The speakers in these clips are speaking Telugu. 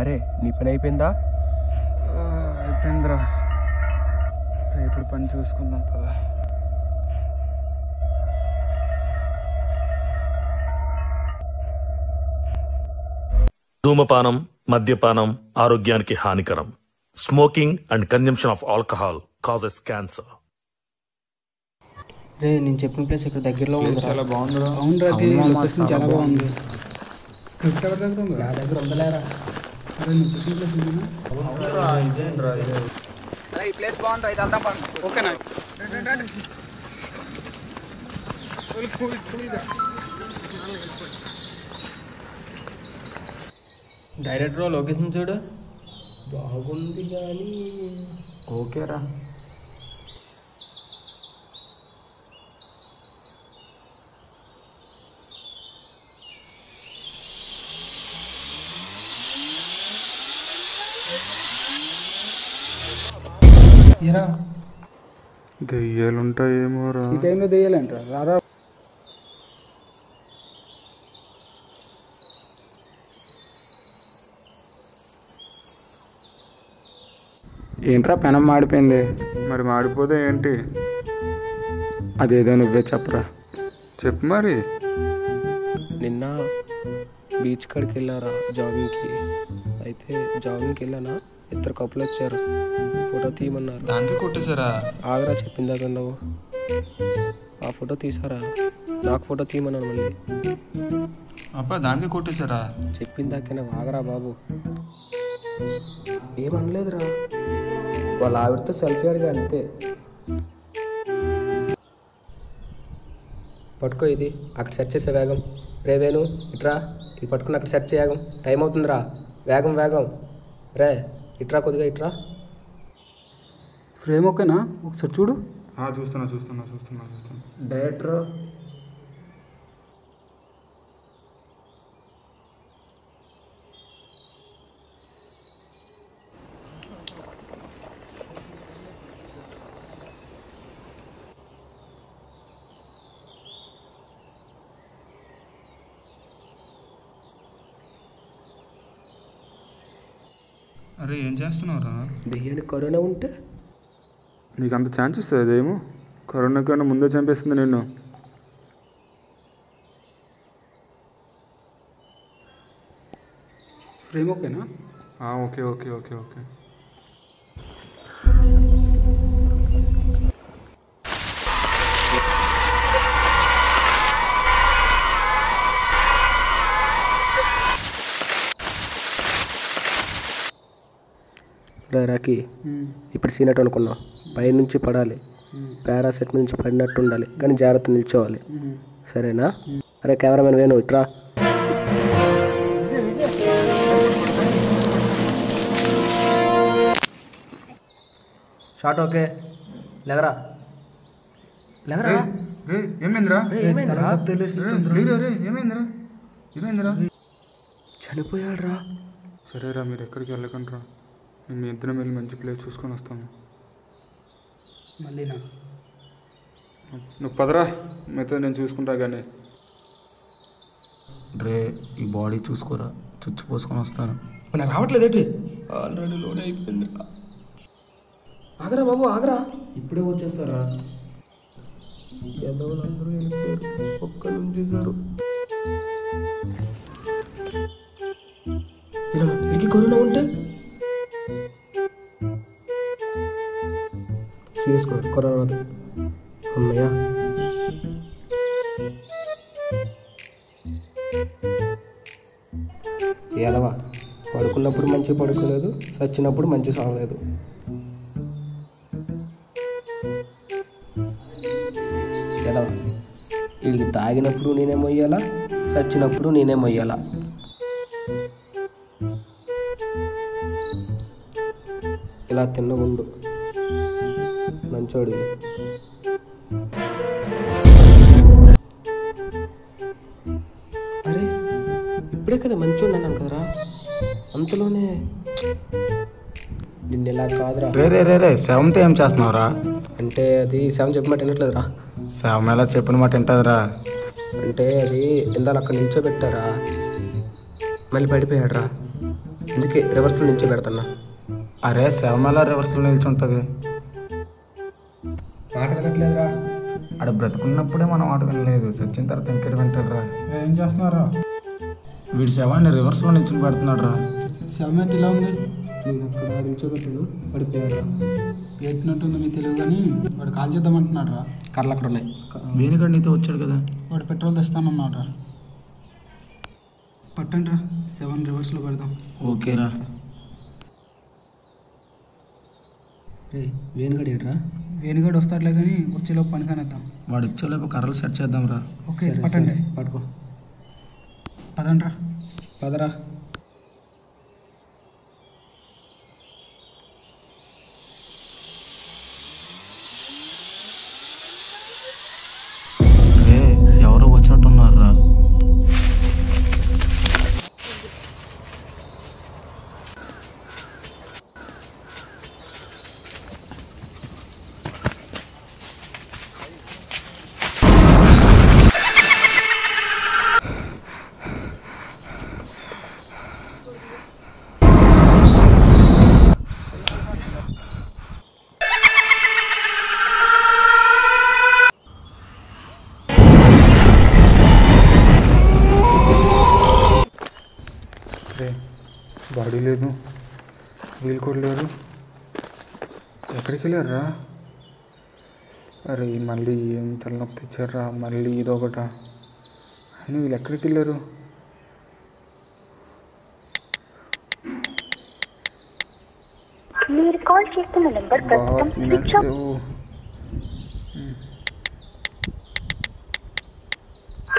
అరే నీ పని అయిపోయిందా? అయిపోయిందిరా. ఇప్పుడు పని చూసుకుందాం కదా ధూమపానం మద్యపానం ఆరోగ్యానికి హానికరం. Smoking and consumption of alcohol causes cancer రే నేను చెప్పిన ప్లేస్ ఇక్కడ దగ్గరలో ఉంది చాలా అది అవునా, లొకేషన్ చాలా బాగుంది. స్క్రిప్ట్ ఎవరి దగ్గర ఉంది? నా దగ్గర ఉందలేరా అరే నువ్వు చెప్పిన ప్లేస్ ఉందా ఈ ప్లేస్ బాగుంటుంది ఇది వెళ్దాం ఓకేనా డైరెక్టర్ లొకేషన్ చూడు. బాగుంది కానీ ఓకేరా. ఏరా దెయ్యాలుంటాయేమోరా? ఈ టైంలో దెయ్యాలంటారా? రారా. ఏంట్రా పెనం మాడిపోయింది? మరి మాడిపోతే ఏంటి? అదేదో నువ్వే చెప్పరా. చెప్పు మరి. నిన్న బీచ్ కాడికి వెళ్ళారా జాగింగ్కి? అయితే జాగింగ్కి వెళ్ళానా? ఇద్దరు కప్పులు వచ్చారు. ఫోటో తీయమన్నారు. దానికి కొట్టేశారా? ఆగరా చెప్పిందా నువ్వు ఆ ఫోటో తీసారా నాకు ఫోటో తీయమన్నాను మళ్ళీ. అబ్బా దానికి కొట్టేశారా? చెప్పిందాకనే ఆగరా బాబు. ఏమనలేదురా. వాళ్ళ ఆవిడతో సెల్ఫీ అడిగా అంతే. పట్టుకో ఇది. అక్కడ సెర్చ్ చేసే వేగం. రే వేణు ఇట్రా. ఇది పట్టుకుని అక్కడ సెర్చ్ చేయగం టైం అవుతుందిరా. వేగం వేగం. రే ఇట్రా కొద్దిగా ఇట్రా. ఫ్రేమ్ ఓకేనా ఒకసారి చూడు. చూస్తున్నా చూస్తున్నా చూస్తున్నా చూస్తున్నా. డైరెక్టర్ అరే ఏం చేస్తున్నావురా? దెయ్యానికి కరోనా ఉంటే? నీకు అంత ఛాన్స్ ఇస్తుంది అదేమో కరోనా కన్నా ముందే చంపేస్తుంది నిన్ను. ఫ్రేమ్ ఓకేనా? ఆ, ఓకే ఓకే ఓకే ఓకే. రాకి ఇప్పుడు సీనట్టు అనుకున్నాం. పైనుంచి పడాలి. పారాసెట్ నుంచి పడినట్టు ఉండాలి. కానీ జాగ్రత్త నిల్చోవాలి. సరేనా? అరే కెమెరామెన్ వేణు ఇట్రా షార్ట్ ఓకే. రే ఏమైందిరా? ఏమైందిరా? రే ఏమైందిరా? ఏమైందిరా? చనిపోయాడు రా సరేరా మీరు ఎక్కడికి వెళ్ళకండిరా మేము మీ ఇద్దరం వెళ్ళి మంచి ప్లేస్ చూసుకొని వస్తాము. మళ్ళీనా? నువ్వు పదరా మీతో నేను చూసుకుంటా కానీ రే ఈ బాడీ చూసుకోరా చుచ్చు పోసుకొని వస్తాను. నాకు రావట్లేదు ఏంటి? ఆల్రెడీ లోన్ అయిపోయింది. ఆగరా బాబు ఆగరా. ఇప్పుడే వచ్చేస్తారా? ఎదవలందరూ వెళ్ళిపోయారు. ఒక్క నుంచి సారు ఇంటికి కరోనా ఉంటే? సీరియస్ కరోనా రాదు అమ్మయ్యా. ఏదవా పడుకున్నప్పుడు మంచి పడుకోలేదు చచ్చినప్పుడు మంచి సాగలేదు. ఎదవా వీడికి తాగినప్పుడు నేనే మొయ్యాలా చచ్చినప్పుడు నేనే మొయ్యాలా? ఇలా తిన్నగుండు మంచోడి అరే ఇప్పుడే కదా మంచోడు అన్నాను కదరా? అంతలోనే నిన్న ఇలా కాదురా. రే రే రే రే శవంతో ఏం చేస్తున్నావురా? అంటే అది సెవెన్ చెప్పమాట వినట్లేదురా. శవం ఎలా చెప్పిన మాట వింటుందిరా? అంటే అది ఇందాక అక్కడ నిల్చోబెట్టారా? మళ్ళీ పడిపోయాడురా. అందుకే రివర్స్లో నుంచో పెడుతున్నా. అరే శవమేళ రివర్స్లో నిల్చుంటుంది? బ్రతుకున్నప్పుడే మనం ఆట వినలేదు. చచ్చిన తర్వాత ఇంకెడ వింటాడు రా ఏం చేస్తున్నారా? వీడి శవాన్ని రివర్స్లో నిల్చుని పెడుతున్నాడు రా సెవెంట్ ఇలా ఉంది? నేను అక్కడ నిల్చోబెట్టాడు పడిపోయాడు ఏడ్చినట్టుంది మీకు తెలియదు కానీ వాడు కాల్ చేద్దామంటున్నాడు రా కర్రలు అక్కడ ఉన్నాయి వేణుగాడు నీతో వచ్చాడు కదా? వాడు పెట్రోల్ తెస్తానన్నాడు రా పట్టండి రా సెవెన్ రివర్స్లో పెడదాం. ఓకేరా. వేనుగడు ఏడ్రా? వేణుగాడు వస్తాడులే కానీ వచ్చేలోపు పని కానిద్దాం వాడు ఇచ్చేలోపు కర్రలు సెట్ చేద్దాం రా ఓకే పట్టండి. పట్టుకో. పదండి రా పదరా. బాడీ లేదు వీళ్ళు కూడా లేరు ఎక్కడికి వెళ్ళారా అరే మళ్ళీ ఏం తలనొప్పి ఇచ్చారా మళ్ళీ ఇదొకట? అయినా వీళ్ళు ఎక్కడికి వెళ్ళారు మీరు కాల్ చేస్తున్న నెంబర్ ప్రస్తుతం స్విచ్ ఆఫ్.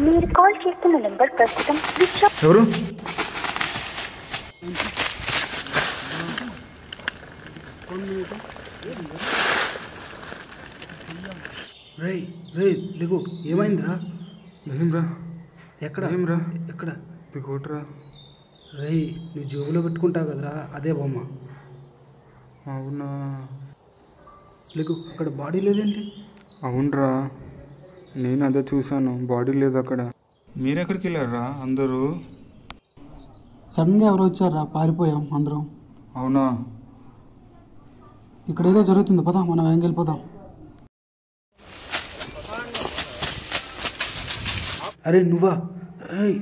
మీరు కాల్ చేస్తున్న నెంబర్ ప్రస్తుతం స్విచ్ ఆఫ్. ఎవరు? రేయ్ రేయ్ లేకు ఏమైందిరా? ఏం రా ఎక్కడ? ఏం రా ఎక్కడ? ఇది కొట్రా రేయ్ నువ్వు జోబులో పెట్టుకుంటావు కదరా అదే బొమ్మ. అవునా? లేకు అక్కడ బాడీ లేదేంటి? అవునరా. నేను అదే చూశాను బాడీ లేదు అక్కడ. మీరెక్కడికి వెళ్ళారా అందరూ? సడన్గా ఎవరో వచ్చారా పారిపోయాం అందరం. అవునా? ఇక్కడ ఏదో జరుగుతుంది. పదా మనం వెనక్కి వెళ్ళిపోదాం అరే నువ్వా? ఏయ్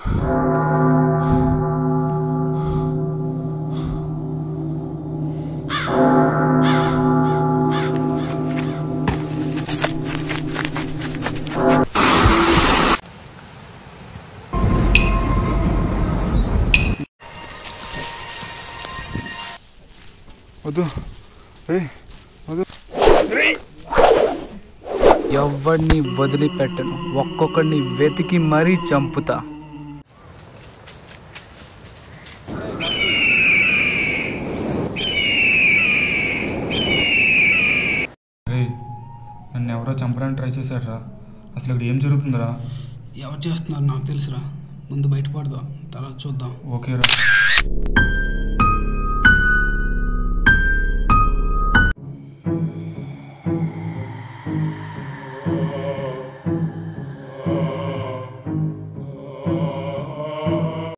వద్దు. వద్దు. ఎవడిని వదిలిపెట్టను? ఒక్కొక్కడిని వెతికి మరీ చంపుతా. ట్రై చేశారా అసలు ఇక్కడ ఏం జరుగుతుందిరా? ఎవరు చేస్తున్నారు నాకు తెలుసురా. ముందు బయటపడదాం తర్వాత చూద్దాం. ఓకేరా.